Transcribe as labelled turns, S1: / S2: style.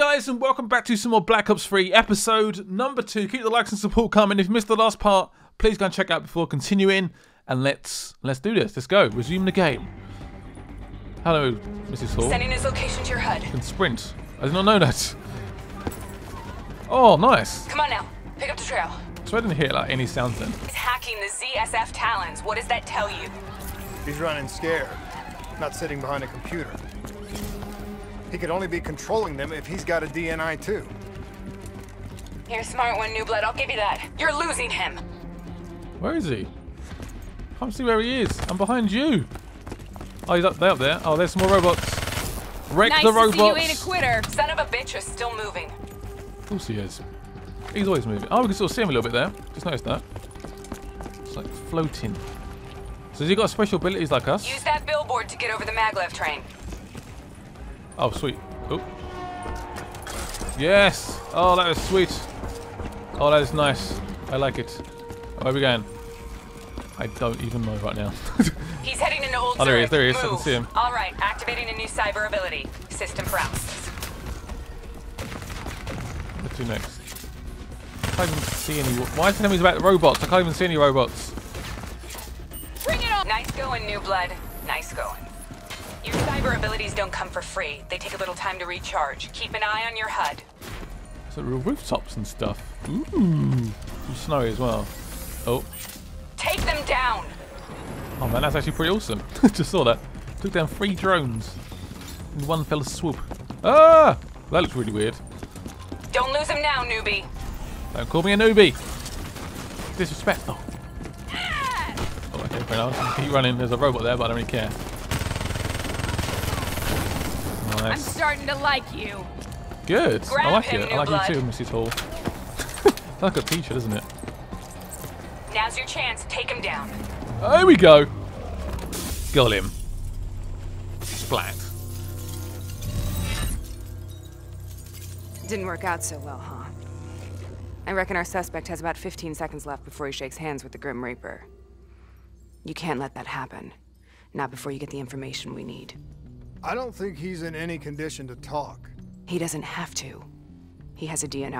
S1: guys, and welcome back to some more Black Ops 3 episode number two. Keep the likes and support coming. If you missed the last part, please go and check out before continuing. And let's let's do this. Let's go. Resume the game. Hello, Mrs. Hall.
S2: Sending his location to your HUD.
S1: Can sprint. I did not know that. Oh, nice.
S2: Come on now, pick up the trail.
S1: So I didn't hear like any sounds then.
S2: He's hacking the ZSF Talons. What does that tell you?
S3: He's running scared, not sitting behind a computer. He could only be controlling them if he's got a DNI too.
S2: You're a smart one, New Blood. I'll give you that. You're losing him.
S1: Where is he? Can't see where he is. I'm behind you. Oh, he's up there. Up there. Oh, there's some more robots. Wreck
S4: Nice
S1: the
S4: to see you ain't a quitter.
S2: Son of a bitch is still moving.
S1: Of course he is. He's always moving. Oh, we can still see him a little bit there. Just noticed that. It's like floating. So has he got special abilities like us?
S2: Use that billboard to get over the maglev train.
S1: Oh, sweet. Oh. Yes. Oh, that is sweet. Oh, that is nice. I like it. Where are we going? I don't even know right now.
S2: He's heading into Old
S1: Oh, there he is, there he is, I can see him.
S2: All right, activating a new cyber ability. System paralysis.
S1: What to next? I can't even see any. Why is it telling me about the robots? I can't even see any robots.
S4: Bring it on!
S2: Nice going, New Blood. Nice going. Cyber abilities don't come for free. They take a little time to recharge. Keep an eye on your HUD.
S1: So real rooftops and stuff. Ooh. Snowy as well. Oh.
S2: Take them down.
S1: Oh man, that's actually pretty awesome. Just saw that. Took down three drones in one fell swoop. Ah! That looks really weird.
S2: Don't lose him now, newbie.
S1: Don't call me a newbie. Disrespect. Oh. Oh, okay, fair enough. Keep running. There's a robot there, but I don't really care.
S4: I'm starting to like you.
S1: Good. I like
S2: him,
S1: it. I like
S2: blood.
S1: you too, Mrs. Hall. like a teacher, doesn't it?
S2: Now's your chance. Take him down.
S1: There we go. Got him. Splat.
S5: Didn't work out so well, huh? I reckon our suspect has about 15 seconds left before he shakes hands with the Grim Reaper. You can't let that happen. Not before you get the information we need.
S3: I don't think he's in any condition to talk.
S5: He doesn't have to. He has a DNI.